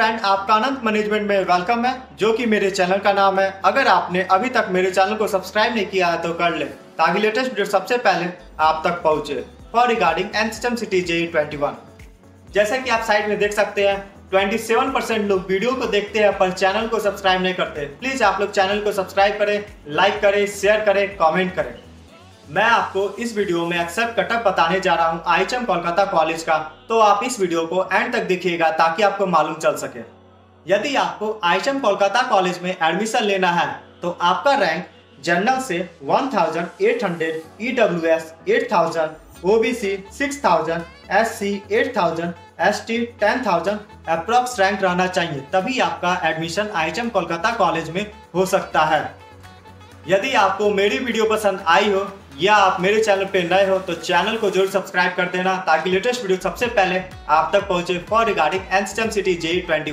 आपका अनंत मैनेजमेंट में वेलकम है, जो कि मेरे चैनल का नाम है। अगर आपने अभी तक मेरे चैनल को सब्सक्राइब नहीं किया है तो कर ले। ताकि लेटेस्ट वीडियो सबसे पहले आप तक पहुँचे। For regarding N system city J twenty जैसा कि आप साइड में देख सकते हैं 27 परसेंट लोग वीडियो को देखते हैं, पर चैनल को सब्सक्राइब नहीं करते। प्लीज़ आप लोग चैनल को सब्सक्राइब करें लाइक करें शेयर करें कॉमेंट करें। मैं आपको इस वीडियो में अक्सर कटअप बताने जा रहा हूँ आई कोलकाता कॉलेज का। तो आप इस वीडियो को एंड तक देखिएगा ताकि आपको मालूम चल सके। यदि आपको आई कोलकाता कॉलेज में एडमिशन लेना है तो आपका रैंक जनरल से 1800 EW S 8000 OBC 6000 SC 8000 ST 10000 approx rank रहना चाहिए, तभी आपका एडमिशन आई कोलकाता कॉलेज में हो सकता है। यदि आपको मेरी वीडियो पसंद आई हो या आप मेरे चैनल पे नए हो तो चैनल को ज़रूर सब्सक्राइब कर देना ताकि लेटेस्ट वीडियो सबसे पहले आप तक पहुँचे फॉर रिगार्डिंग एनस्टम सिटी जे ट्वेंटी